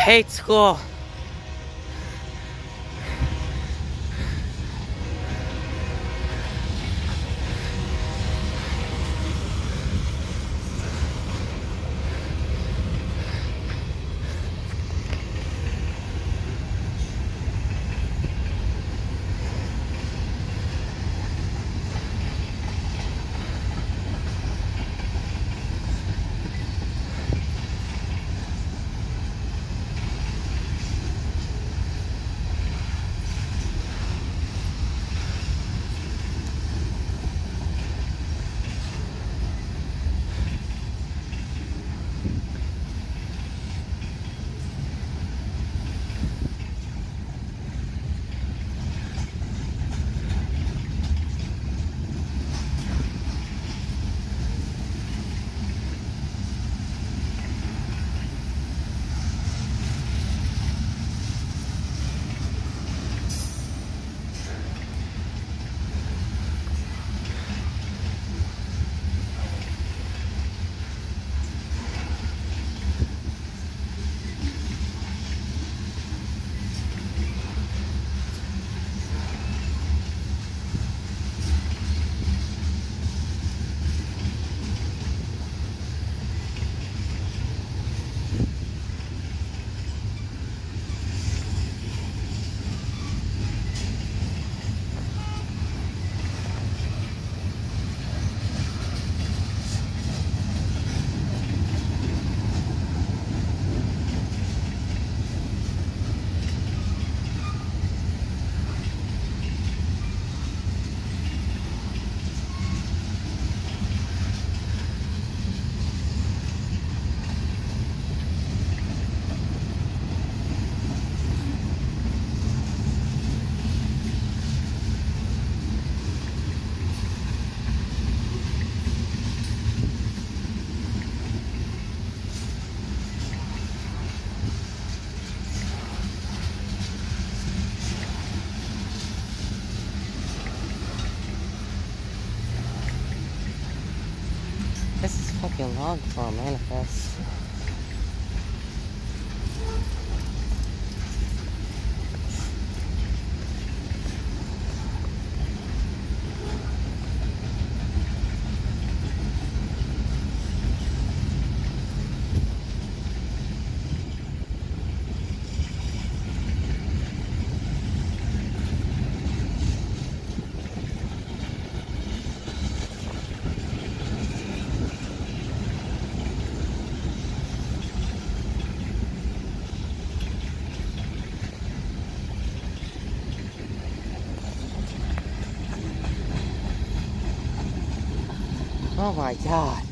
hate school. Fucking long for a manifest. Oh my god.